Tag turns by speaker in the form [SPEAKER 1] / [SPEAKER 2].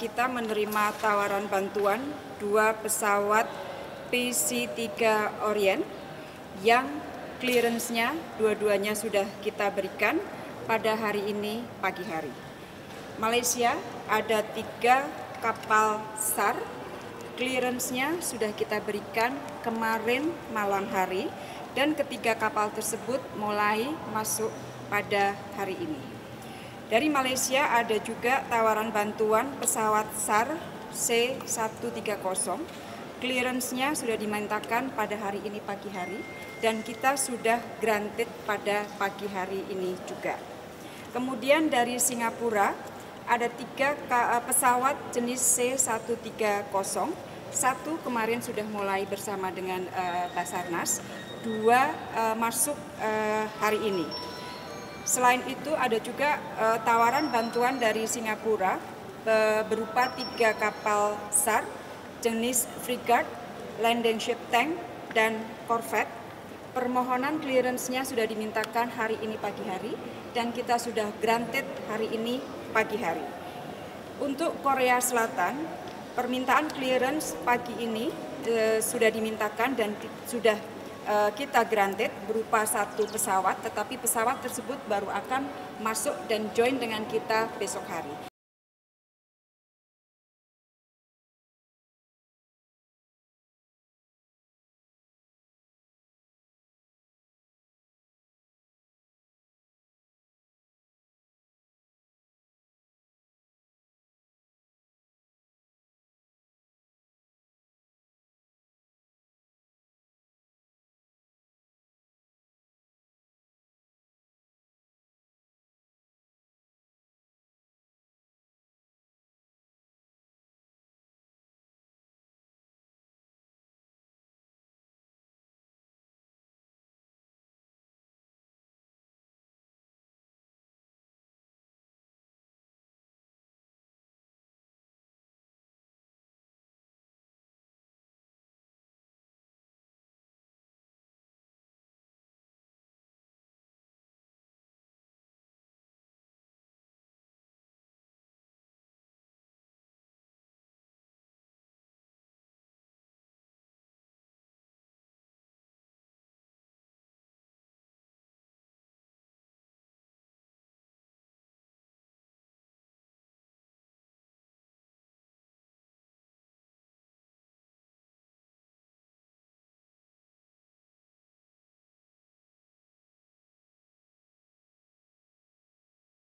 [SPEAKER 1] kita menerima tawaran bantuan dua pesawat PC-3 Orient yang clearance-nya dua-duanya sudah kita berikan pada hari ini pagi hari. Malaysia ada tiga kapal SAR, clearance-nya sudah kita berikan kemarin malam hari dan ketiga kapal tersebut mulai masuk pada hari ini. Dari Malaysia ada juga tawaran bantuan pesawat SAR C130. Clearance-nya sudah dimintakan pada hari ini pagi hari dan kita sudah granted pada pagi hari ini juga. Kemudian dari Singapura ada tiga eh, pesawat jenis C130. Satu kemarin sudah mulai bersama dengan uh, Basarnas, dua uh, masuk uh, hari ini. Selain itu ada juga uh, tawaran bantuan dari Singapura uh, berupa tiga kapal SAR jenis frigate, landing ship tank, dan corvette. Permohonan clearance-nya sudah dimintakan hari ini pagi hari dan kita sudah granted hari ini pagi hari. Untuk Korea Selatan, permintaan clearance pagi ini uh, sudah dimintakan dan sudah kita granted berupa satu pesawat, tetapi pesawat tersebut baru akan masuk dan join dengan kita besok hari.